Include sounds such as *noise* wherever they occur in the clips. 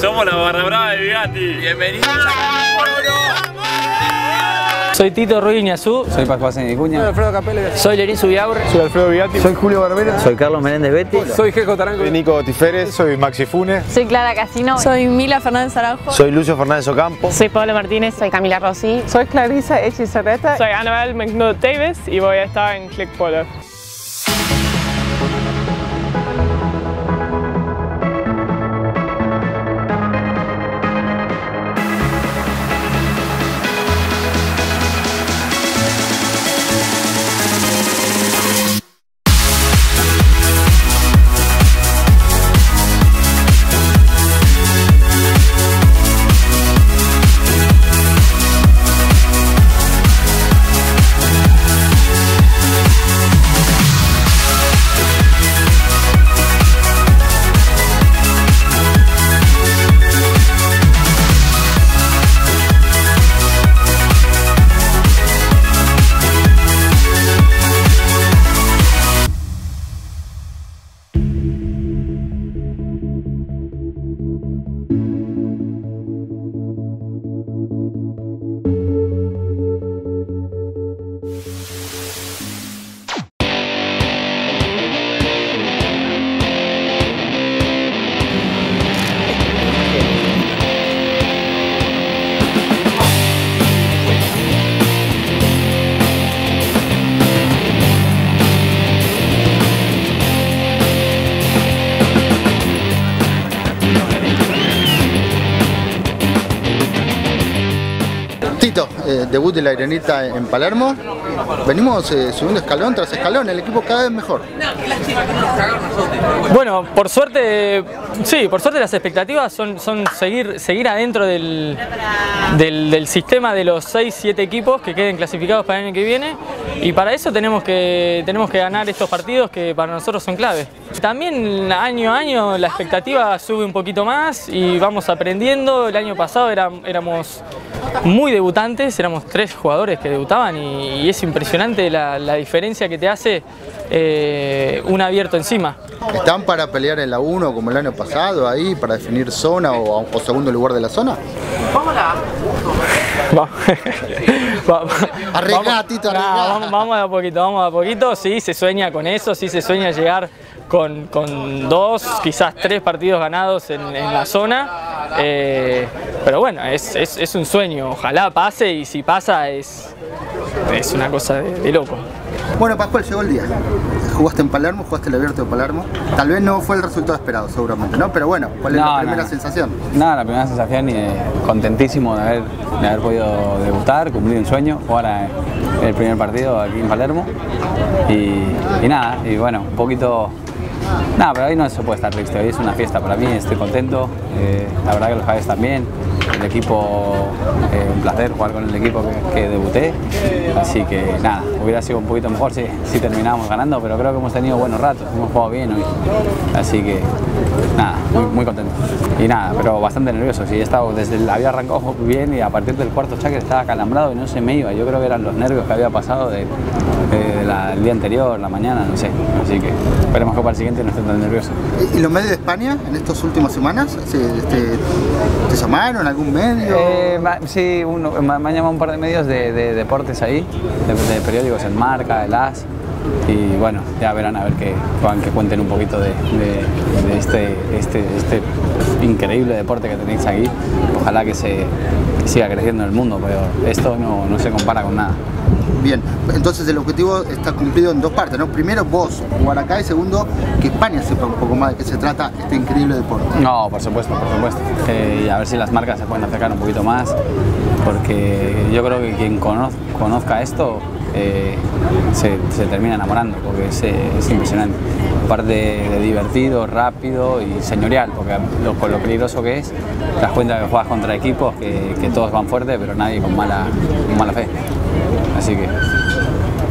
Somos la barra brava de Bigatti. Bienvenidos a Soy Tito Ruiz Iñazú. Soy Pascual Vicuña. Soy Alfredo Capelle. Soy Lerín Subiaur. Soy Alfredo Vigatti. Soy Julio Barbera. Soy Carlos Menéndez Betty. Soy Jejo Taranco. Soy Nico Tiferes. Soy Maxi Funes. Soy Clara Casino. Soy Mila Fernández Araujo. Soy Lucio Fernández Ocampo. Soy Pablo Martínez. Soy Camila Rossi. Soy Clarisa Echizarreta. Soy Annabelle McNutt Davis y voy a estar en Click Polo. De la Irenita en Palermo. Venimos eh, subiendo escalón tras escalón, el equipo cada vez mejor. Bueno, por suerte, sí, por suerte las expectativas son, seguir, seguir adentro del, del, sistema de los 6-7 equipos que queden clasificados para el año que viene y para eso tenemos que, tenemos que ganar estos partidos que para nosotros son clave. También año a año la expectativa sube un poquito más y vamos aprendiendo. El año pasado éramos muy debutantes, éramos tres jugadores que debutaban y, es impresionante la diferencia que te hace eh, un abierto encima. ¿Están para pelear en la 1 como el año pasado, ahí, para definir zona o, o segundo lugar de la zona? *laughs* Va- va- Arreglá, vamos- Tito, arreglá. vamos, vamos a poquito, vamos a poquito. Sí, se sueña con eso, sí se sueña llegar con, con dos, quizás tres partidos ganados en, en la zona. Eh, pero bueno, es, es- es un sueño. Ojalá pase y si pasa es, es una cosa de, de loco. Bueno, Pascual, llegó el día. Jugaste en Palermo, jugaste el abierto de Palermo. Tal vez no fue el resultado esperado, seguramente, ¿no? Pero bueno, ¿cuál es No, la primera no. sensación? Nada, la primera sensación y eh, contentísimo de haber, de haber podido debutar, cumplir un sueño, jugar a- el primer partido aquí en Palermo. Y, y nada, y bueno, un poquito. Nada, pero ahí no se puede estar triste, hoy es una fiesta para mí, estoy contento. eh, la verdad que los Javes también. El equipo, eh, un placer jugar con el equipo que, debuté. Así que nada, hubiera sido un poquito mejor si, si terminábamos ganando, pero creo que hemos tenido buenos ratos, hemos jugado bien hoy. Así que nada, muy, muy contento. Y nada, pero bastante nervioso. Sí, he desde había arrancado bien y a partir del cuarto cheque estaba calambrado y no se me iba. Yo creo que eran los nervios que había pasado de, la- el día anterior, la mañana, no sé. Así que esperemos que para el siguiente no esté tan nervioso. ¿Y los medios de España en estas últimas semanas? ¿Se- este, ¿Te llamaron algún medio? Eh, sí, uno, me, me han llamado un par de medios de, de deportes ahí, de, de periódicos, el Marca, el AS, y bueno, ya verán a ver que, que cuenten un poquito de, de- de este, este, este increíble deporte que tenéis aquí. Ojalá que se siga creciendo en el mundo, pero esto no, no se compara con nada. Bien, entonces el objetivo está cumplido en dos partes, ¿no? Primero vos jugar acá y segundo que España sepa un poco más de qué se trata este increíble deporte. No, por supuesto, por supuesto. Eh, y a ver si las marcas se pueden acercar un poquito más, porque yo creo que quien conoz- conozca esto eh, se, se termina enamorando, porque es, es impresionante. Aparte de divertido, rápido y señorial, porque lo, con lo peligroso que es, te das cuenta que juegas contra equipos que, que todos van fuerte, pero nadie con mala, con mala fe. Así que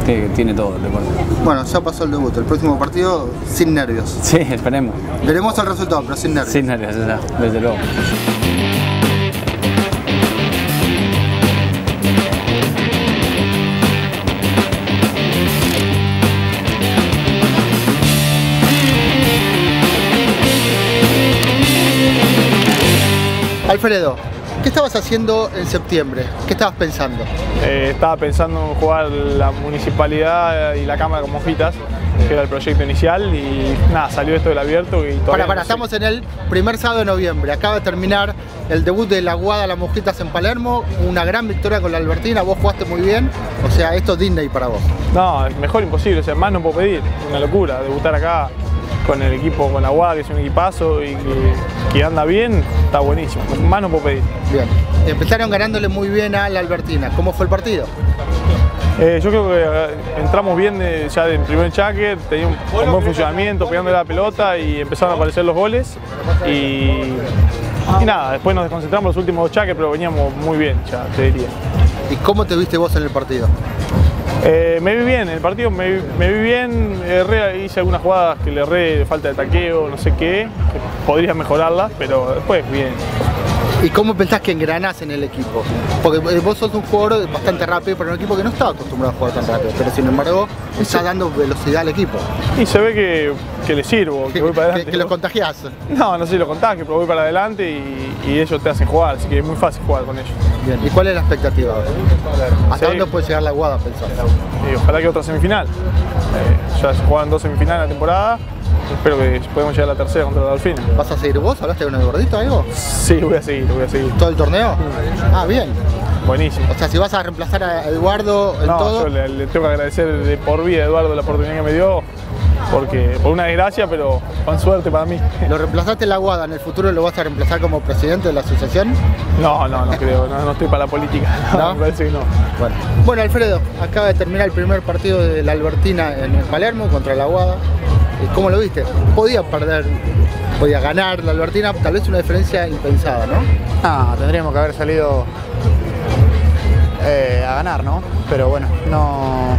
tiene, tiene todo el deporte. Bueno, ya pasó el debut, el próximo partido sin nervios. Sí, esperemos. Veremos el resultado, pero sin nervios. Sin nervios, desde luego. Alfredo, ¿qué estabas haciendo en septiembre? ¿Qué estabas pensando? Eh, estaba pensando en jugar la municipalidad y la Cámara con Monjitas, que era el proyecto inicial, y nada, salió esto del abierto y todavía Para, para, no sé. estamos en el primer sábado de noviembre. Acaba de terminar el debut de la Guada Las Mojitas en Palermo. Una gran victoria con la Albertina. Vos jugaste muy bien. O sea, esto es Disney para vos. No, mejor imposible, o sea, más no puedo pedir, una locura, debutar acá con el equipo, con la UAD, que es un equipazo y que, que anda bien, está buenísimo, más no puedo pedir. Bien. Empezaron ganándole muy bien a la Albertina. ¿Cómo fue el partido? Eh, yo creo que eh, entramos bien de- ya del primer chaque, tenía un, un buen funcionamiento, pegando la pelota y empezaron a aparecer los goles. Y, y nada, después nos desconcentramos los últimos dos chaques, pero veníamos muy bien, ya te diría. ¿Y cómo te viste vos en el partido? Eh, me vi bien, en el partido me, me vi bien, erré, hice algunas jugadas que le erré de falta de taqueo, no sé qué, podría mejorarlas, pero después bien. ¿Y cómo pensás que engranás en el equipo? Porque eh, vos sos un jugador bastante rápido para un equipo que no está acostumbrado a jugar tan rápido, pero sin embargo está dando velocidad al equipo. Y se ve que, que le sirvo, que voy para *laughs* Que, adelante. que lo contagiás. No, no sé si lo contagio, pero voy para adelante y, y ellos te hacen jugar, así que es muy fácil jugar con ellos. Bien. ¿Y cuál es la expectativa? ¿Hasta Sí. dónde puede llegar la Guada, pensás? Y ojalá que otra semifinal. Eh, ya se juegan dos semifinales en la temporada, espero que podamos llegar a la tercera contra la Delfina. ¿Vas a seguir vos? ¿Hablaste con el gordito algo? Sí, voy a seguir, voy a seguir. ¿Todo el torneo? Ah, bien. Buenísimo. O sea, si vas a reemplazar a Eduardo en No, todo. yo le, le tengo que agradecer de por vida a Eduardo la oportunidad que me dio, porque por una desgracia, pero con suerte para mí. Lo reemplazaste en la Guada, en el futuro lo vas a reemplazar como presidente de la asociación. No, no, no creo, no, no estoy para la política. *laughs* ¿No? me parece que no. Bueno. bueno, Alfredo, acaba de terminar el primer partido de la Albertina en el Palermo contra la Guada. ¿Y ¿Cómo lo viste? Podía perder, podía ganar la Albertina, tal vez una diferencia impensada, ¿no? Ah, tendríamos que haber salido eh, a ganar, ¿no? Pero bueno, no,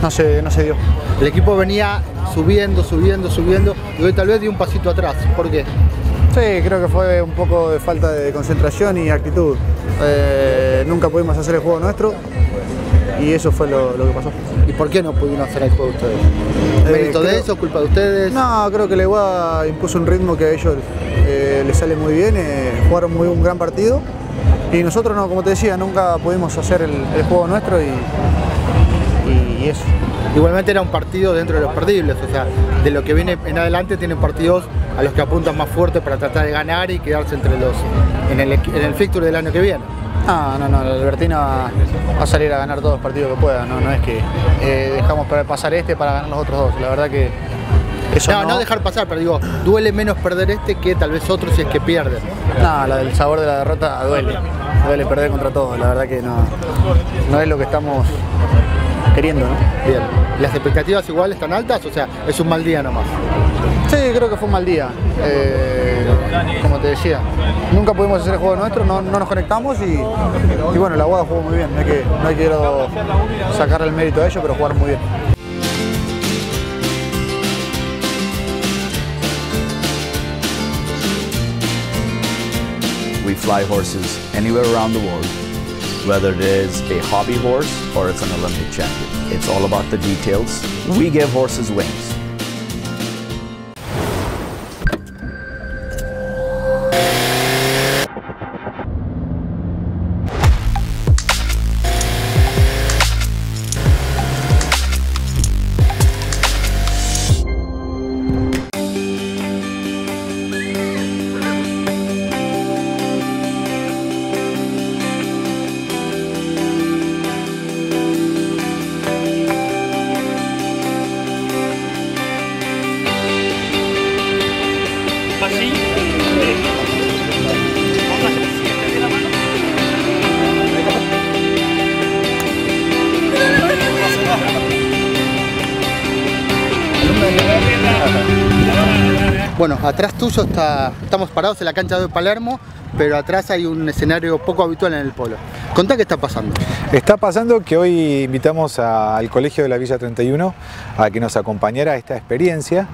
no, se, no se dio. El equipo venía subiendo, subiendo, subiendo y hoy tal vez dio un pasito atrás. ¿Por qué? Sí, creo que fue un poco de falta de concentración y actitud. Eh, nunca pudimos hacer el juego nuestro y eso fue lo, lo que pasó. ¿Y por qué no pudieron hacer el juego ustedes? ¿Mérito de creo- eso? ¿Culpa de ustedes? No, creo que la Iguada impuso un ritmo que a ellos eh, les sale muy bien, eh, jugaron muy un gran partido y nosotros no, como te decía, nunca pudimos hacer el, el juego nuestro y, y- y eso. Igualmente era un partido dentro de los perdibles, o sea, de lo que viene en adelante tienen partidos a los que apuntan más fuerte para tratar de ganar y quedarse entre los en el, en el fixture del año que viene. No, no, no, la Albertina va va a salir a ganar todos los partidos que pueda, no, no es que eh, dejamos para pasar este para ganar los otros dos, la verdad que eso No, no, no dejar pasar, pero digo, duele menos perder este que tal vez otro si es que pierden. No, la- el sabor de la derrota duele, duele perder contra todos, la verdad que no, no es lo que estamos queriendo, ¿no? Bien. ¿Las expectativas igual están altas? O sea, es un mal día nomás. Sí, creo que fue un mal día. Eh, como te decía, nunca pudimos hacer el juego nuestro, no, no nos conectamos y, y bueno, la Guada jugó muy bien. No que, no que sacar el mérito a ellos, pero jugaron muy bien. We fly horses anywhere around the world, whether it is a hobby horse or it's an Olympic champion. It's all about the details. We give horses wings. Bueno, atrás tuyo está, estamos parados en la cancha de Palermo, pero atrás hay un escenario poco habitual en el polo. Contá qué está pasando. Está pasando que hoy invitamos al Colegio de la Villa 31 a que nos acompañara a esta experiencia,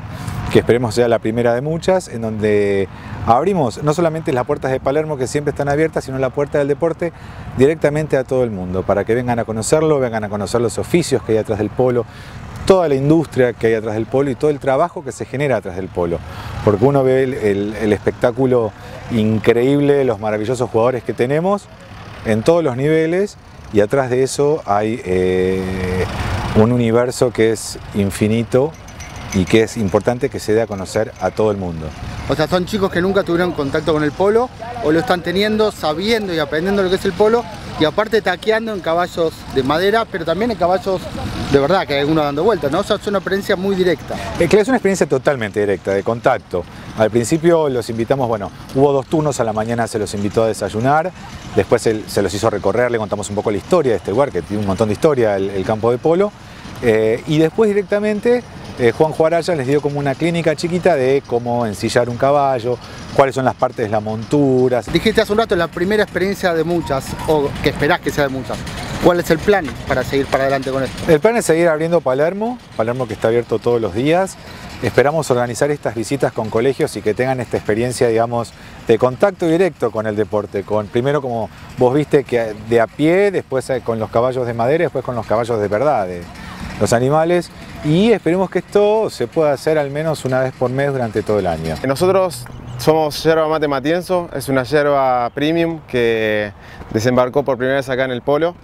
que esperemos sea la primera de muchas, en donde abrimos no solamente las puertas de Palermo que siempre están abiertas, sino la puerta del deporte directamente a todo el mundo, para que vengan a conocerlo, vengan a conocer los oficios que hay atrás del polo, toda la industria que hay atrás del polo y todo el trabajo que se genera atrás del polo. Porque uno ve el, espectáculo increíble los maravillosos jugadores que tenemos en todos los niveles y atrás de eso hay eh, un universo que es infinito y que es importante que se dé a conocer a todo el mundo. O sea, son chicos que nunca tuvieron contacto con el polo o lo están teniendo, sabiendo y aprendiendo lo que es el polo y aparte taqueando en caballos de madera, pero también en caballos de verdad, que hay algunos dando vueltas, ¿no? O sea, es una experiencia muy directa. Es que es una experiencia totalmente directa, de contacto. Al principio los invitamos, bueno, hubo dos turnos, a la mañana se los invitó a desayunar, después se los hizo recorrer, le contamos un poco la historia de este lugar, que tiene un montón de historia, el, campo de polo, eh, y después directamente eh, Juan Juaraya les dio como una clínica chiquita de cómo ensillar un caballo, cuáles son las partes de la montura. Dijiste hace un rato la primera experiencia de muchas, o que esperás que sea de muchas. ¿Cuál es el plan para seguir para adelante con esto? El plan es seguir abriendo Palermo, Palermo que está abierto todos los días. Esperamos organizar estas visitas con colegios y que tengan esta experiencia, digamos, de contacto directo con el deporte. Con, primero, como vos viste, que de a pie, después eh, con los caballos de madera, después con los caballos de verdad, de los animales y esperemos que esto se pueda hacer al menos una vez por mes durante todo el año. Nosotros somos Yerba Mate Matienzo, es una yerba premium que desembarcó por primera vez acá en el Polo.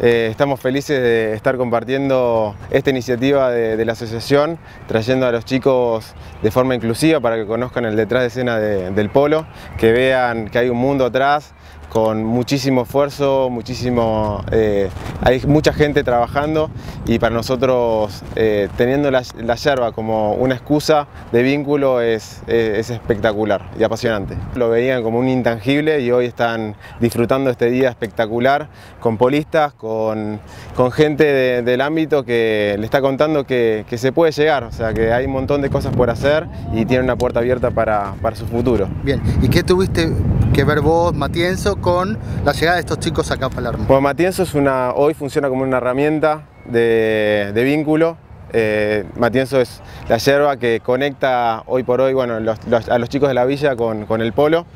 Eh, estamos felices de estar compartiendo esta iniciativa de, la asociación, trayendo a los chicos de forma inclusiva para que conozcan el detrás de escena del Polo, que vean que hay un mundo atrás con muchísimo esfuerzo, muchísimo, eh, hay mucha gente trabajando y para nosotros eh, teniendo la, yerba como una excusa de vínculo es, es, espectacular y apasionante. Lo veían como un intangible y hoy están disfrutando este día espectacular con polistas, con, con gente del ámbito que le está contando que, que, se puede llegar, o sea que hay un montón de cosas por hacer y tiene una puerta abierta para, para su futuro. Bien, ¿y qué tuviste que ver vos, Matienzo, con la llegada de estos chicos acá a Palermo? Bueno, Matienzo es una, hoy funciona como una herramienta de, vínculo. Eh, Matienzo es la yerba que conecta hoy por hoy bueno, a los chicos de la villa con, el polo.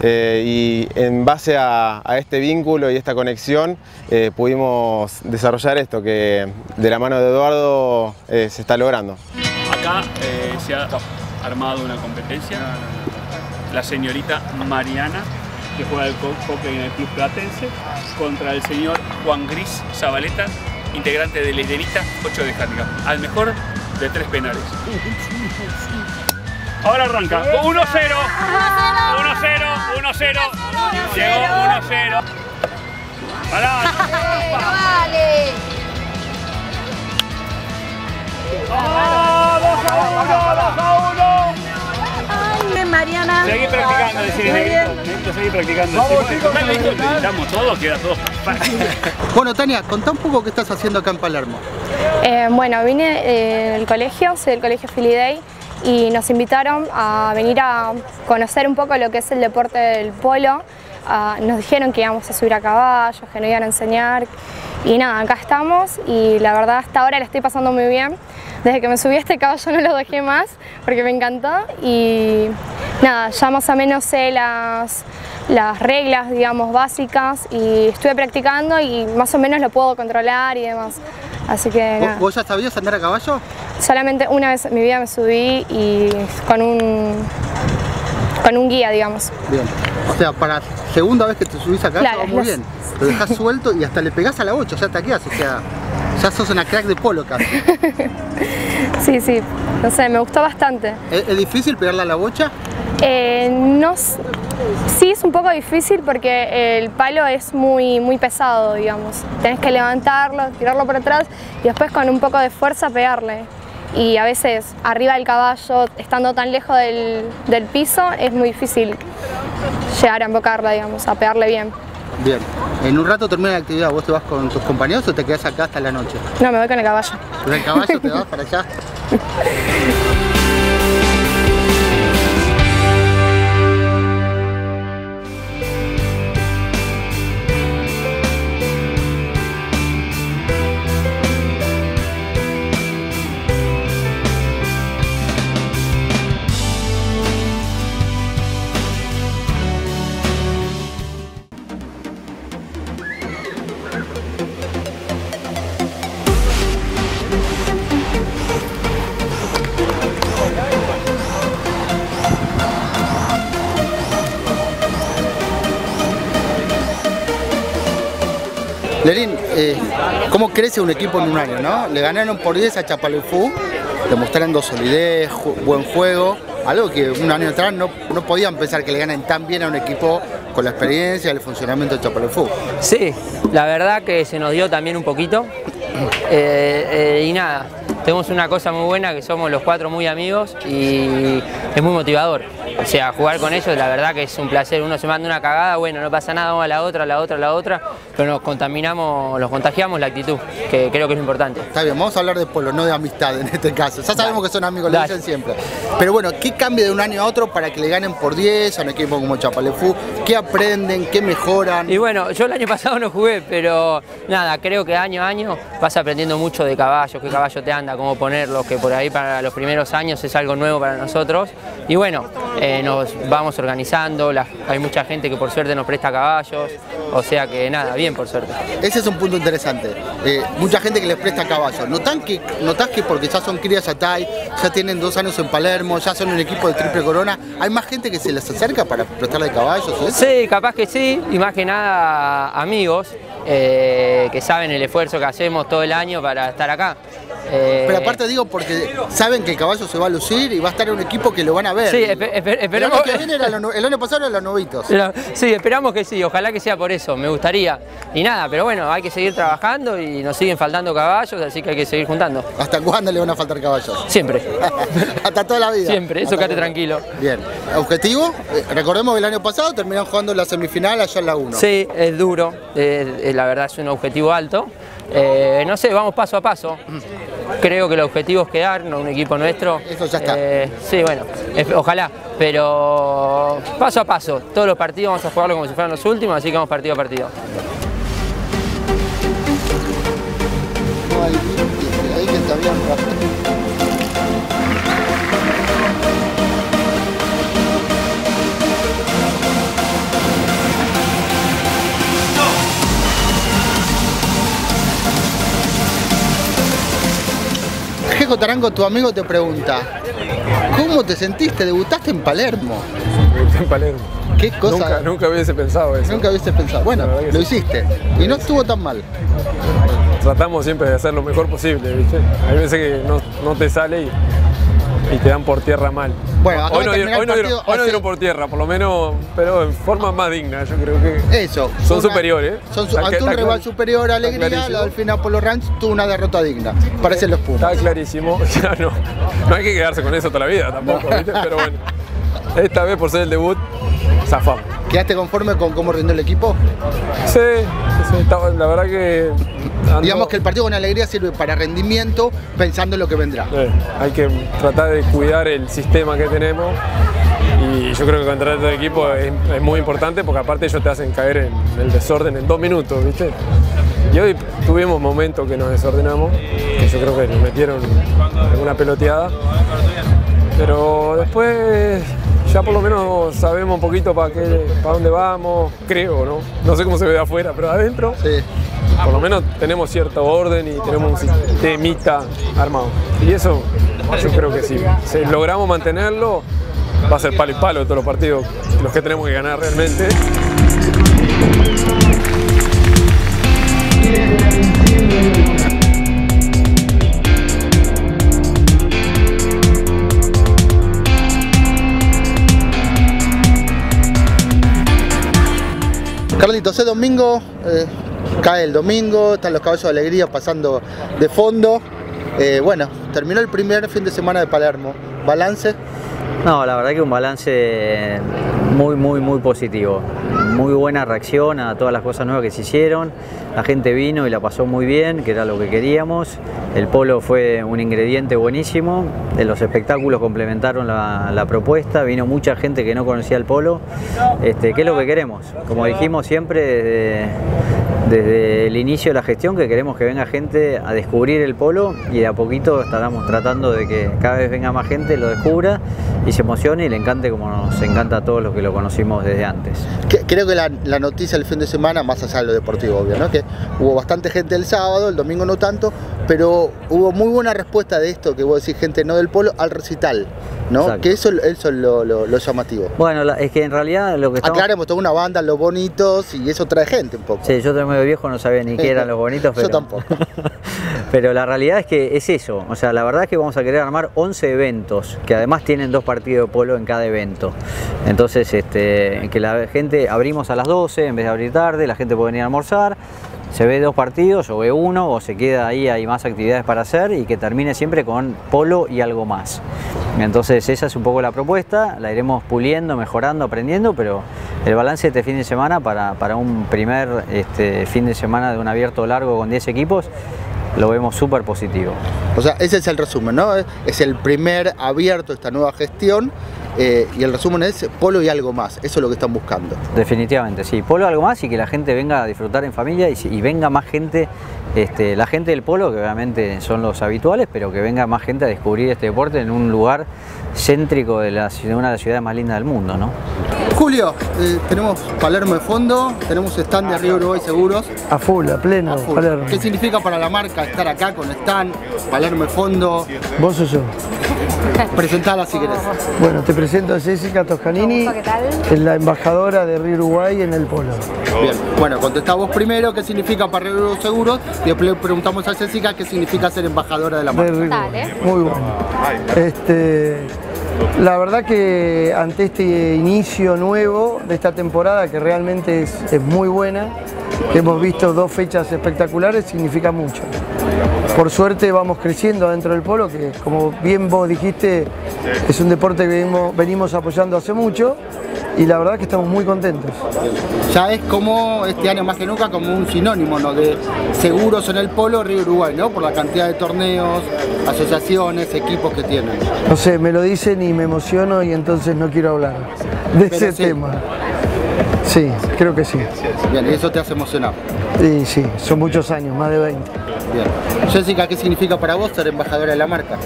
Eh, y en base a, este vínculo y esta conexión eh, pudimos desarrollar esto que de la mano de Eduardo se está logrando. Acá se ha armado una competencia la señorita Mariana, que juega el hockey en el Club Platense, contra el señor Juan Gris Zabaleta, integrante de Leiderita 8 de handicap, al mejor de tres penales. Ahora arranca. 1-0. 1-0. 1-0. Llegó 1-0. *laughs* ¡Vale! ¡Ah! ¡2 a 1! ¡2 a 1! Mariana. Seguí practicando, decir negrito. Seguí practicando. Vamos, chicos, necesitamos todo, queda todo. bueno, Tania, contá un poco qué estás haciendo acá en Palermo. Eh, bueno, vine eh, del colegio, soy del colegio Filiday y nos invitaron a venir a conocer un poco lo que es el deporte del polo. Ah, nos dijeron que íbamos a subir a caballos, que nos iban a enseñar y nada, acá estamos y la verdad hasta ahora la estoy pasando muy bien. Desde que me subí a este caballo no lo dejé más porque me encantó y nada, ya más o menos sé las, las reglas, digamos, básicas y estuve practicando y más o menos lo puedo controlar y demás. Así que nada. ¿Vos ya sabías andar a caballo? Solamente una vez en mi vida me subí y con un, con un guía, digamos. Bien. O sea, para segunda vez que te subís acá, claro, muy bien. *laughs* Lo dejas suelto y hasta le pegás a la bocha, o sea, te quedas, o sea, ya sos una crack de polo casi. *laughs* sí, sí, no sé, me gustó bastante. ¿Es, difícil pegarle a la bocha? Eh, no, sí es un poco difícil porque el palo es muy, muy pesado, digamos. Tenés que levantarlo, tirarlo por atrás y después con un poco de fuerza pegarle. Y a veces arriba del caballo, estando tan lejos del, del piso, es muy difícil llegar a embocarla, digamos, a pegarle bien. Bien. En un rato termina la actividad, ¿vos te vas con tus compañeros o te quedas acá hasta la noche? No, me voy con el caballo. ¿Con el caballo te *laughs* vas para allá? *laughs* Lerín, eh, ¿cómo crece un equipo en un año? ¿no? Le ganaron por 10 a Chapalefú, demostrando solidez, buen juego, algo que un año atrás no, no podían pensar que le ganen tan bien a un equipo con la experiencia y el funcionamiento de Chapalefú. Sí, la verdad que se nos dio también un poquito. Eh, eh, y nada, tenemos una cosa muy buena que somos los cuatro muy amigos y es muy motivador. O sea, jugar con ellos la verdad que es un placer. Uno se manda una cagada, bueno, no pasa nada, vamos a la otra, a la otra, a la otra, pero nos contaminamos, los contagiamos la actitud, que creo que es lo importante. Está bien, vamos a hablar de polo, no de amistad en este caso. Ya sabemos que son amigos, lo dicen siempre. Pero bueno, ¿qué cambia de un año a otro para que le ganen por 10 a un equipo como Chapalefú? ¿Qué aprenden? ¿Qué mejoran? Y bueno, yo el año *laughs* pasado no jugué, pero nada, creo que año a año vas aprendiendo mucho de caballos, qué caballo te anda, cómo ponerlos, que por ahí para los primeros años es algo nuevo para nosotros. Y bueno, eh, nos vamos organizando, hay mucha gente que por suerte nos presta caballos, o sea que nada, bien por suerte. Ese es un punto interesante, eh, mucha gente que les presta caballos. ¿Notan que, ¿Notás que porque ya son crías Atay, ya tienen dos años en Palermo, ya son un equipo de triple corona, hay más gente que se les acerca para prestarle caballos? Sí, capaz que sí, y más que nada amigos. Eh, que saben el esfuerzo que hacemos todo el año para estar acá. Eh, Pero aparte digo porque saben que el caballo se va a lucir y va a estar en un equipo que lo van a ver. Sí, esperamos el año, que viene el año pasado eran los novitos. sí, esperamos que sí, ojalá que sea por eso, me gustaría. Y nada, pero bueno, hay que seguir trabajando y nos siguen faltando caballos, así que hay que seguir juntando. ¿Hasta cuándo le van a faltar caballos? Siempre. *laughs* Hasta toda la vida. Siempre, eso quédate tranquilo. Bien. ¿Objetivo? Eh, recordemos que el año pasado terminaron jugando la semifinal allá en la 1. Sí, es duro, la verdad es un objetivo alto. Eh, no sé, vamos paso a paso. Creo que el objetivo es quedarnos, un equipo nuestro. Eso ya está. Eh, sí, bueno, ojalá, pero paso a paso. Todos los partidos vamos a jugarlo como si fueran los últimos, así que vamos partido a partido. Tarango, tu amigo te pregunta, ¿cómo te sentiste? ¿Debutaste en Palermo? Debuté en Palermo. ¿Qué cosa? Nunca, hubiese pensado eso. Nunca hubiese pensado. Bueno, lo hiciste. Y no estuvo tan mal. Tratamos siempre de hacer lo mejor posible, ¿viste? Hay veces que no te sale y y te dan por tierra mal. Bueno, hoy no, dieron, hoy no dieron, por tierra, por lo menos, pero en forma más digna, yo creo que. Eso. Son superiores. Son ante un rival superior a Alegría, al final Polo Ranch tuvo una derrota digna. Parecen los Pumas. Está clarísimo. *laughs* Ya no, no hay que quedarse con eso toda la vida tampoco, ¿viste? pero bueno. Esta vez por ser el debut, zafamos. ¿Quedaste conforme con cómo rindió el equipo? Sí, sí la verdad que... Digamos que el partido con alegría sirve para rendimiento pensando en lo que vendrá. hay que tratar de cuidar el sistema que tenemos y yo creo que contra el equipo es, muy importante porque aparte ellos te hacen caer en el desorden en dos minutos, ¿viste? Y hoy tuvimos momentos que nos desordenamos, que yo creo que nos metieron en una peloteada, pero después ya por lo menos sabemos un poquito para qué, para dónde vamos, creo, ¿no? No sé cómo se ve de afuera, pero adentro por lo menos tenemos cierto orden y tenemos un sistemita armado. Y eso yo creo que sí. Si logramos mantenerlo, va a ser palo y palo todos los partidos, los que tenemos que ganar realmente. Carlitos, ese domingo, eh, cae el domingo, están los caballos de alegría pasando de fondo. Eh, bueno, terminó el primer fin de semana de Palermo. ¿Balance? No, la verdad que un balance muy, muy, muy positivo. Muy buena reacción a todas las cosas nuevas que se hicieron. La gente vino y la pasó muy bien, que era lo que queríamos. El polo fue un ingrediente buenísimo. Los espectáculos complementaron la, propuesta. Vino mucha gente que no conocía el polo. Este, ¿Qué es lo que queremos? Como dijimos siempre, el inicio de la gestión que queremos que venga gente a descubrir el polo y de a poquito estaremos tratando de que cada vez venga más gente, lo descubra y se emocione y le encante como nos encanta a todos los que lo conocimos desde antes. Creo que la, noticia del fin de semana, más allá de lo deportivo, obvio, ¿no? que hubo bastante gente el sábado, el domingo no tanto, pero hubo muy buena respuesta de esto que vos decís, gente no del polo, al recital ¿no? Exacto. Que eso, eso es lo, lo- lo llamativo. Bueno, es que en realidad lo que estamos... Aclaremos, toda una banda, los bonitos, y eso trae gente un poco. Sí, yo también medio viejo, no sabía ni qué eran los bonitos, *laughs* pero... Yo tampoco. *laughs* Pero la realidad es que es eso, o sea, la verdad es que vamos a querer armar 11 eventos, que además tienen dos partidos de polo en cada evento. Entonces, este, que la gente, abrimos a las 12 en vez de abrir tarde, la gente puede venir a almorzar, se ve dos partidos o ve uno o se queda ahí, hay más actividades para hacer y que termine siempre con polo y algo más. Entonces esa es un poco la propuesta, la iremos puliendo, mejorando, aprendiendo, pero el balance de este fin de semana para, para un primer este, fin de semana de un abierto largo con 10 equipos lo vemos súper positivo. O sea, ese es el resumen, ¿no? Es- el primer abierto, esta nueva gestión, eh, y el resumen es polo y algo más. Eso es lo que están buscando. Definitivamente, sí. Polo algo más y que la gente venga a disfrutar en familia y, venga más gente, este, la gente del polo, que obviamente son los habituales, pero que venga más gente a descubrir este deporte en un lugar céntrico de, la, de una de las ciudades más lindas del mundo, ¿no? Julio, eh, tenemos Palermo de fondo, tenemos stand de Río Uruguay Seguros. A full, a pleno, Full. Palermo. ¿Qué significa para la marca estar acá con stand, Palermo de fondo? ¿Vos o yo? *laughs* Presentala si querés. Bueno, te presento a Jessica Toscanini, ¿Qué tal? es la embajadora de Río Uruguay en el polo. Bien, bueno, contestá vos primero qué significa para Río Uruguay Seguros y después le preguntamos a Jessica qué significa ser embajadora de la marca. Muy bueno. Este, la verdad que ante este inicio nuevo de esta temporada, que realmente es, muy buena, hemos visto dos fechas espectaculares, significa mucho. Por suerte vamos creciendo dentro del polo, que como bien vos dijiste, es un deporte que venimos apoyando hace mucho y la verdad que estamos muy contentos. Ya es como este año más que nunca como un sinónimo ¿no? de seguros en el polo Río Uruguay, ¿no? Por la cantidad de torneos, asociaciones, equipos que tienen. No sé, me lo dicen y me emociono y entonces no quiero hablar de Pero ese sí. tema. Sí, creo que sí. Bien, y eso te hace emocionar. Y sí, son muchos años, más de 20. Bien. Jessica, ¿qué significa para vos ser embajadora de la marca?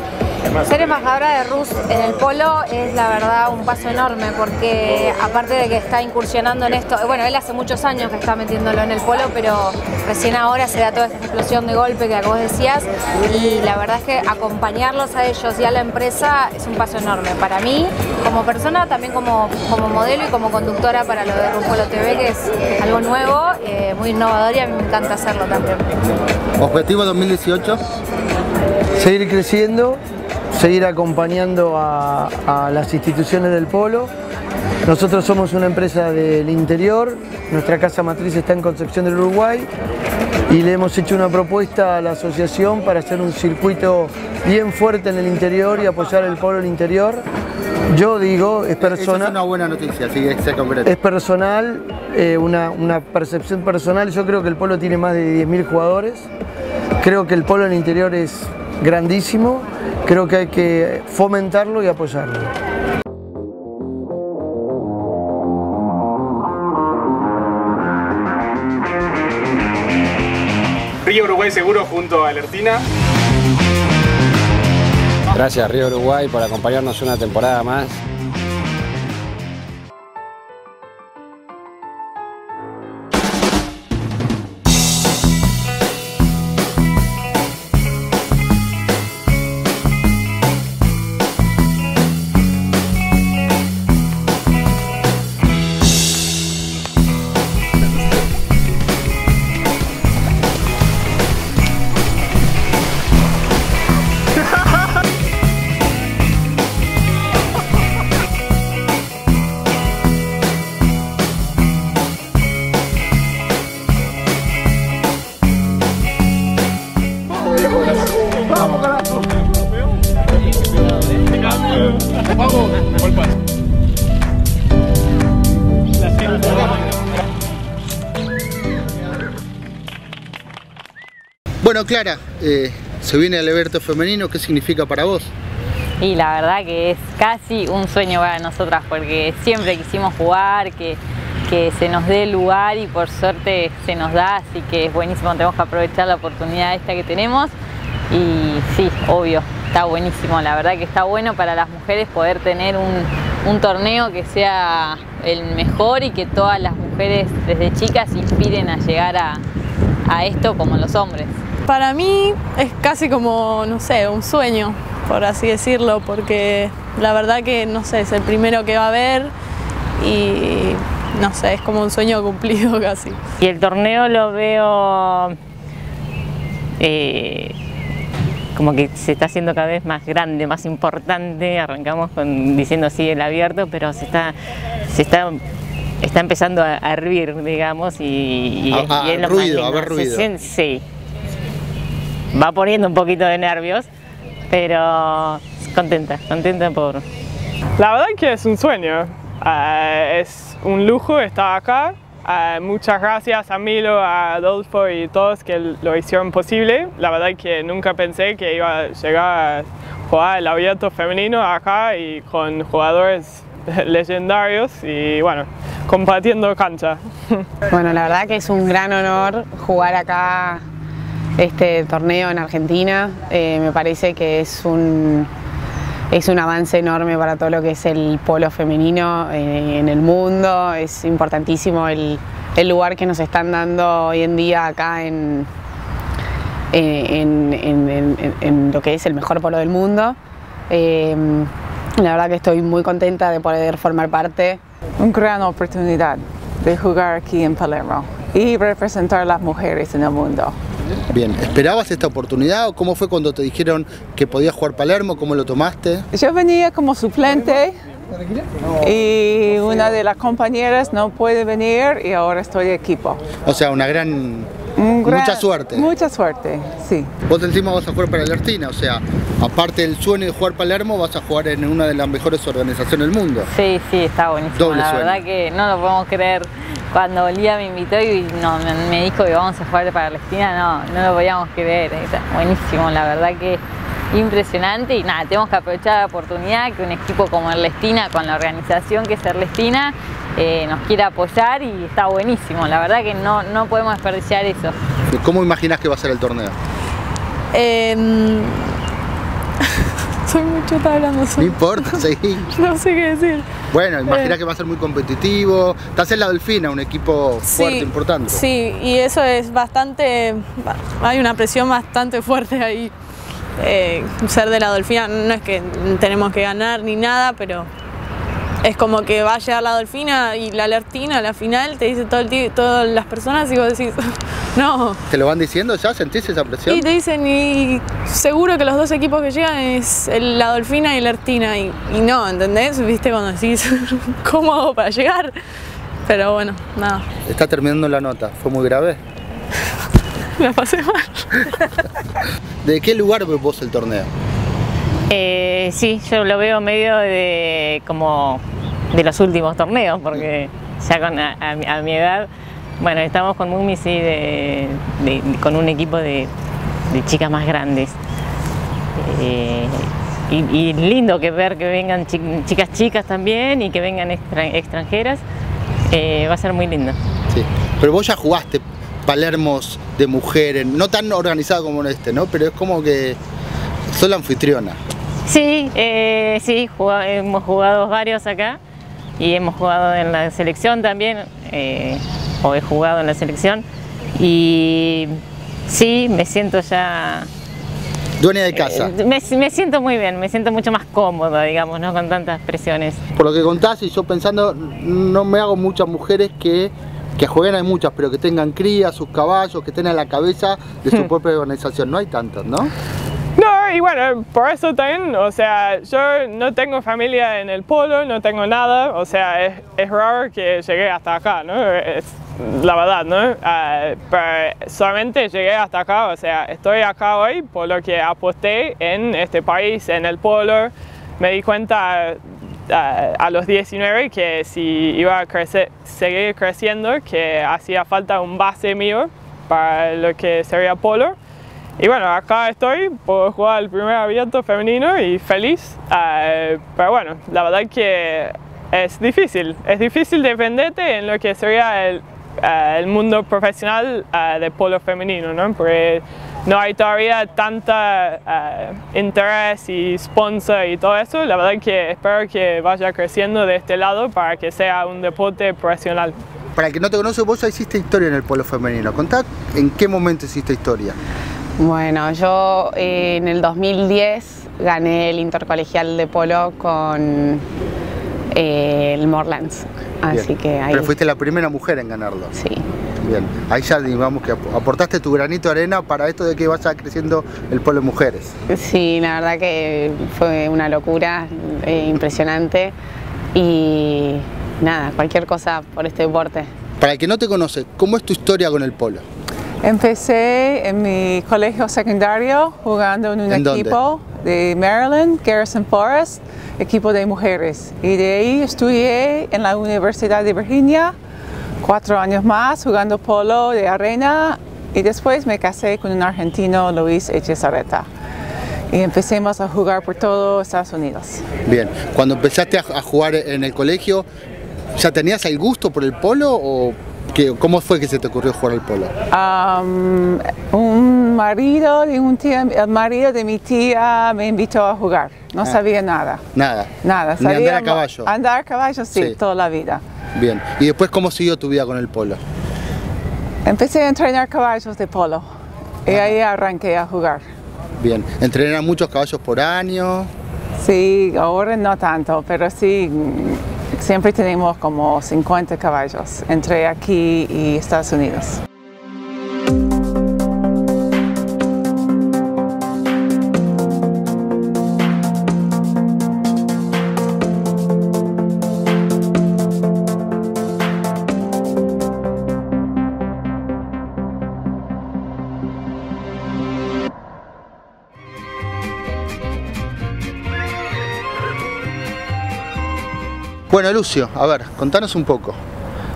Ser embajadora de Rus en el polo es la verdad un paso enorme porque aparte de que está incursionando en esto, bueno, él hace muchos años que está metiéndolo en el polo, pero recién ahora se da toda esta explosión de golpe que vos decías y la verdad es que acompañarlos a ellos y a la empresa es un paso enorme para mí como persona, también como, como modelo y como conductora para lo de Rus Polo TV, que es algo nuevo, eh, muy innovador y a mí me encanta hacerlo también. Objetivo 2018. Seguir creciendo, seguir acompañando a, a las instituciones del polo. Nosotros somos una empresa del interior, nuestra casa matriz está en Concepción del Uruguay y le hemos hecho una propuesta a la asociación para hacer un circuito bien fuerte en el interior y apoyar el polo en el interior. Yo digo, es Esa es personal. una buena noticia, sí, es personal, eh, una, una percepción personal. Yo creo que el polo tiene más de 10.000 jugadores. Creo que el polo en el interior es grandísimo. Creo que hay que fomentarlo y apoyarlo. Río Uruguay Seguro junto a Alertina. Gracias Río Uruguay por acompañarnos una temporada más. Bueno, Clara, eh, se viene el Alberto femenino, ¿qué significa para vos? Y la verdad que es casi un sueño para nosotras porque siempre quisimos jugar, que, que se nos dé lugar y por suerte se nos da, así que es buenísimo, tenemos que aprovechar la oportunidad esta que tenemos y sí, obvio, está buenísimo, la verdad que está bueno para las mujeres poder tener un, un torneo que sea el mejor y que todas las mujeres desde chicas se inspiren a llegar a, a esto como los hombres. Para mí es casi como, no sé, un sueño. por así decirlo, porque la verdad que, no sé, es el primero que va a ver y no sé, es como un sueño *laughs* cumplido casi. Y el torneo lo veo eh, como que se está haciendo cada vez más grande, más importante. Arrancamos con, diciendo sí el abierto, pero se está, se está, está empezando a, hervir, digamos, y, es lo ruido, a ver ruido. sí, va poniendo un poquito de nervios, pero contenta, contenta por... La verdad que es un sueño, eh, es un lujo estar acá. Eh, muchas gracias a Milo, a Adolfo y todos que lo hicieron posible. La verdad que nunca pensé que iba a llegar a jugar el abierto femenino acá y con jugadores *laughs* legendarios y bueno, compartiendo cancha. *laughs* Bueno, la verdad que es un gran honor jugar acá este torneo en Argentina. Eh, me parece que es un, es un avance enorme para todo lo que es el polo femenino eh, en el mundo. Es importantísimo el, lugar que nos están dando hoy en día acá en, en, lo que es el mejor polo del mundo. Eh, la verdad que estoy muy contenta de poder formar parte. Una gran oportunidad de jugar aquí en Palermo y representar a las mujeres en el mundo. Bien, ¿esperabas esta oportunidad o cómo fue cuando te dijeron que podías jugar Palermo? ¿Cómo lo tomaste? Yo venía como suplente y una de las compañeras no puede venir y ahora estoy de equipo. O sea, una gran... mucha suerte. Mucha suerte, sí. Vos encima vas a jugar para el Artina, o sea, aparte del sueño de jugar Palermo, vas a jugar en una de las mejores organizaciones del mundo. Sí, sí, está buenísimo. la verdad que no lo podemos creer cuando Lía me invitó y no, me dijo que vamos a jugar para Palestina, no, no lo podíamos creer. Buenísimo, la verdad que impresionante y nada, tenemos que aprovechar la oportunidad que un equipo como Erlestina, con la organización que es Erlestina, eh, nos quiera apoyar y está buenísimo. La verdad que no, no podemos desperdiciar eso. ¿Cómo imaginas que va a ser el torneo? Em, soy hablando No importa, *laughs* seguí. no sé qué decir. Bueno, imagina eh. que va a ser muy competitivo. Estás en la Delfina, un equipo fuerte, importante. Sí, y eso es bastante. Hay una presión bastante fuerte ahí. Eh, ser de la Delfina no es que tenemos que ganar ni nada, pero es como que va a llegar la Dolfina y la Alertina a la final, te dice todo el todas las personas y vos decís, *laughs* no. ¿Te lo van diciendo ya? ¿Sentís esa presión? Y te dicen, y seguro que los dos equipos que llegan es la Dolfina y la Alertina, y, no, ¿entendés? ¿Viste cuando decís, *laughs* cómo hago para llegar? Pero bueno, nada. Está terminando la nota, ¿fue muy grave? *laughs* la pasé mal. ¿De qué lugar ves vos el torneo? Eh, sí, yo lo veo medio de como de los últimos torneos, porque ya con, a, mi edad, bueno, estamos con Mumis y de, con un equipo de, chicas más grandes. Eh, y, lindo que ver que vengan chicas chicas también y que vengan extranjeras, eh, va a ser muy lindo. Sí, pero vos ya jugaste Palermos de mujeres, no tan organizado como este, ¿no? Pero es como que sos la anfitriona. Sí, eh, sí, hemos jugado varios acá y hemos jugado en la selección también, eh, o he jugado en la selección y sí, me siento ya... Dueña de casa. Eh, me, siento muy bien, me siento mucho más cómoda, digamos, no con tantas presiones. Por lo que contás y yo pensando, no me hago muchas mujeres que que jueguen hay muchas, pero que tengan crías, sus caballos, que tengan la cabeza de su *laughs* propia organización, no hay tantas, ¿no? Y bueno, por eso también, o sea, yo no tengo familia en el polo, no tengo nada, o sea, es, es raro que llegué hasta acá, ¿no? Es la verdad, ¿no? Ah, pero solamente llegué hasta acá, o sea, estoy acá hoy por lo que aposté en este país, en el polo, me di cuenta ah, a los 19 que si iba a crecer, seguir creciendo, que hacía falta un base mío para lo que sería polo. Y bueno, acá estoy, puedo jugar el primer abierto femenino y feliz. Eh, pero bueno, la verdad que es difícil. Es difícil defenderte en lo que sería el, eh, el mundo profesional uh, de polo femenino, ¿no? Porque no hay todavía tanta interés y sponsor y todo eso. La verdad que espero que vaya creciendo de este lado para que sea un deporte profesional. Para el que no te conoce, vos hiciste historia en el polo femenino. Contá en qué momento hiciste historia. Bueno, yo eh, en el 2010 gané el intercolegial de polo con eh, el Morlands. Así Bien. que ahí. Pero fuiste la primera mujer en ganarlo. Sí. Bien, ahí ya digamos que ap- aportaste tu granito de arena para esto de que vaya creciendo el polo de mujeres. Sí, la verdad que fue una locura eh, impresionante y nada, cualquier cosa por este deporte. Para el que no te conoce, ¿cómo es tu historia con el polo? Empecé en mi colegio secundario jugando en un ¿En dónde? equipo de Maryland, Garrison Forest, equipo de mujeres. Y de ahí estudié en la Universidad de Virginia cuatro años más jugando polo de arena y después me casé con un argentino, Luis Echezarreta. Y empecemos a jugar por todo Estados Unidos. Bien, cuando empezaste a jugar en el colegio, ¿ya tenías el gusto por el polo o qué, cómo fue que se te ocurrió jugar al polo? Un marido de un tía, el marido de mi tía me invitó a jugar. No Ah. sabía nada. Nada. Nada. Ni andar a sabía- caballo. Andar a caballo, sí, Sí. toda la vida. Bien. ¿Y después cómo siguió tu vida con el polo? Empecé a entrenar caballos de polo y ahí arranqué a jugar. Bien. ¿Entrenan muchos caballos por año? Sí, ahora no tanto, pero sí, siempre tenemos como 50 caballos entre aquí y Estados Unidos. Bueno, Lucio, a ver, contanos un poco.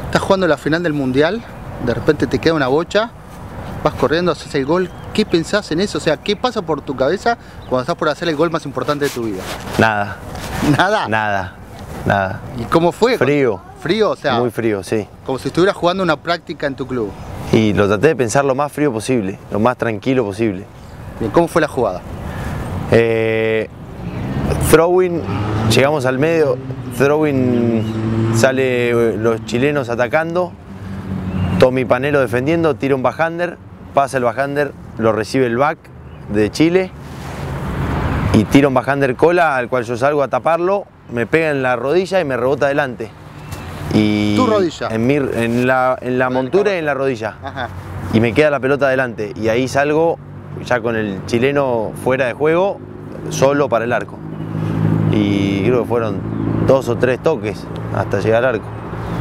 Estás jugando la final del Mundial, de repente te queda una bocha, vas corriendo, haces el gol. ¿Qué pensás en eso? O sea, ¿qué pasa por tu cabeza cuando estás por hacer el gol más importante de tu vida? Nada. ¿Nada? Nada. Nada. ¿Y cómo fue? Frío. ¿Frío? O sea, Muy frío, sí. como si estuvieras jugando una práctica en tu club. Y lo traté de pensar lo más frío posible, lo más tranquilo posible. Bien, ¿cómo fue la jugada? Eh, throwing, llegamos al medio, throwing sale eh, los chilenos atacando, Tommy Panelo defendiendo, tira un backhander, pasa el backhander, lo recibe el back de Chile y tira un backhander cola al cual yo salgo a taparlo, me pega en la rodilla y me rebota adelante. Y ¿Tu rodilla? En, mi- en la, en la montura y en la rodilla Ajá. y me queda la pelota adelante. Y ahí salgo ya con el chileno fuera de juego, solo para el arco. Y creo que fueron dos o tres toques hasta llegar al arco.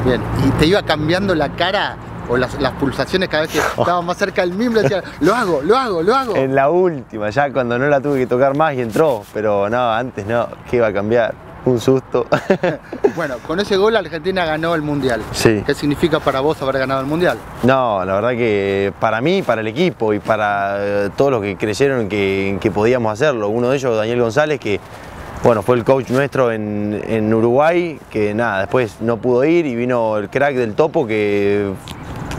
Bien. ¿Y te iba cambiando la cara o las, las pulsaciones cada vez que *laughs* estabas más cerca del miembro? Decía, lo hago, lo hago, lo hago. En la última, ya cuando no la tuve que tocar más y entró, pero no, antes no, ¿qué iba a cambiar? Un susto. *laughs* Bueno, con ese gol Argentina ganó el Mundial. Sí. ¿Qué significa para vos haber ganado el Mundial? No, la verdad que para mí, para el equipo y para eh, todos los que creyeron que, que podíamos hacerlo. Uno de ellos, Daniel González, que bueno, fue el coach nuestro en, en Uruguay, que nada, después no pudo ir y vino el crack del topo que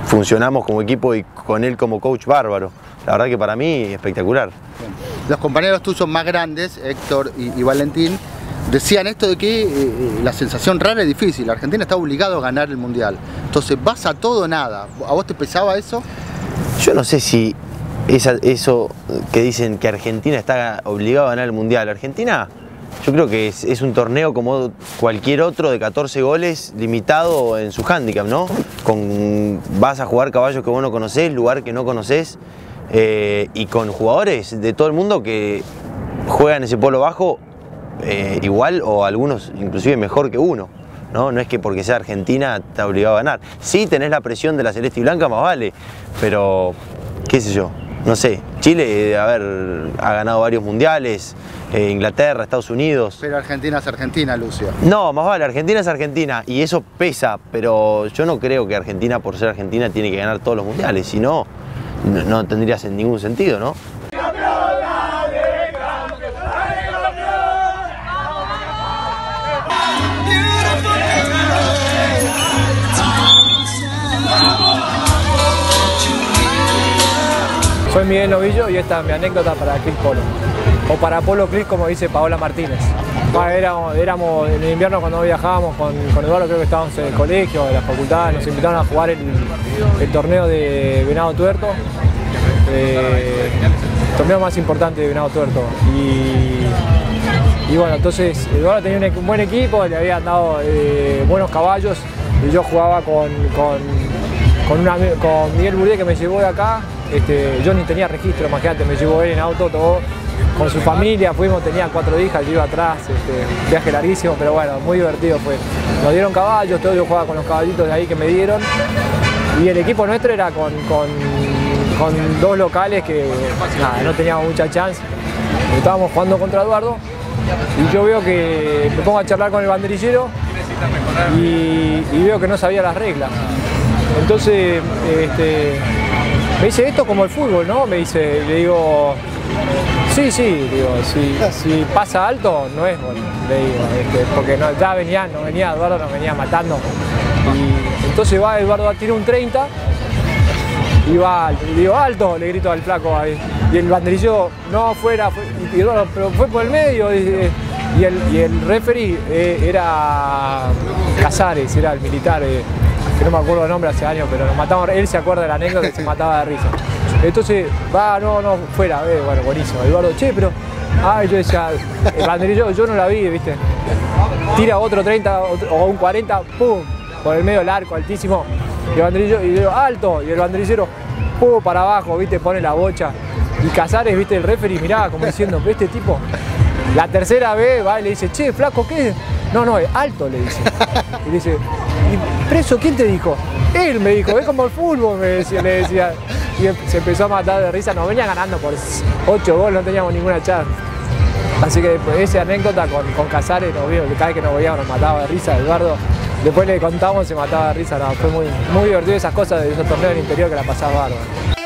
funcionamos como equipo y con él como coach bárbaro. La verdad que para mí espectacular. Los compañeros tuyos más grandes, Héctor y, y Valentín, decían esto de que eh, la sensación rara es difícil. Argentina está obligado a ganar el Mundial. Entonces, vas a todo o nada. ¿A vos te pesaba eso? Yo no sé si esa- eso que dicen que Argentina está obligado a ganar el Mundial. Argentina, yo creo que es, un torneo como cualquier otro de 14 goles, limitado en su hándicap, ¿no? Con, vas a jugar caballos que vos no conocés, lugar que no conocés, eh, y con jugadores de todo el mundo que juegan ese polo bajo eh, igual o algunos inclusive mejor que uno. ¿no? no es que porque sea Argentina está obligado a ganar. Sí tenés la presión de la celeste y blanca, más vale, pero qué sé yo, no sé. Chile, eh, a ver, ha ganado varios mundiales, eh, Inglaterra, Estados Unidos. Pero Argentina es Argentina, Lucio. No, más vale, Argentina es Argentina y eso pesa, pero yo no creo que Argentina, por ser Argentina, tiene que ganar todos los mundiales, si no, no, no tendría sen- ningún sentido, ¿no? Soy Miguel Novillo y esta es mi anécdota para Click Polo. O para Polo Click, como dice Paola Martínez. Éramos, éramos en el invierno cuando viajábamos con, Eduardo, creo que estábamos en el colegio, en la facultad, nos invitaron a jugar el, torneo de Venado Tuerto. eh, el torneo más importante de Venado Tuerto. Y Y bueno, entonces Eduardo tenía un buen equipo, le habían dado eh, buenos caballos y yo jugaba con, con, con Miguel Burdé que me llevó de acá. Este, yo ni tenía registro, imagínate, me llevó él en auto, todo, con su familia, fuimos, tenía cuatro hijas, yo iba atrás, este, viaje larguísimo, pero bueno, muy divertido fue. Nos dieron caballos, todo yo jugaba con los caballitos de ahí que me dieron. Y el equipo nuestro era con, con- dos locales que no teníamos mucha chance. Estábamos jugando contra Eduardo y yo veo que me pongo a charlar con el banderillero y, y veo que no sabía las reglas. Entonces este, me dice esto como el fútbol, ¿no? Me dice, le digo, sí, sí, digo, si, si pasa alto no es gol, le digo, este, porque no, ya venía, no venía Eduardo, nos venía matando. Y entonces va Eduardo, tiene un 30 y va alto. Digo, alto, le grito al flaco ahí. Y el banderillo, no, fuera, fue- y Eduardo, pero fue por el medio. Y el, y el referee eh, era Casares, era el militar, eh, que no me acuerdo el nombre hace años, pero nos matamos, él se acuerda de la anécdota que se mataba de risa. Entonces, va, no, no, fuera, eh, bueno, buenísimo. Eduardo, che, pero, ay, yo decía, el banderillo, yo no la vi, viste. Tira otro 30 otro- o un 40, pum, por el medio del arco, altísimo. Y el banderillo, y yo alto, y el banderillero, pum, para abajo, viste, pone la bocha. Y Casares, viste, el referee miraba como diciendo, este tipo, la tercera vez va y le dice, che, flaco, ¿qué? No, no, es alto, le dice. Y le dice, ¿y preso quién te dijo? Él me dijo, es como el fútbol, me decía, le decía. Y em- se empezó a matar de risa, nos venía ganando por 8 goles, no teníamos ninguna chance. Así que después esa anécdota con, Casares, nos vio, cada vez que nos veíamos nos mataba de risa, Eduardo. Después le contamos, se mataba de risa, no, fue muy, muy divertido esas cosas de esos torneos del interior que la pasaba bárbaro.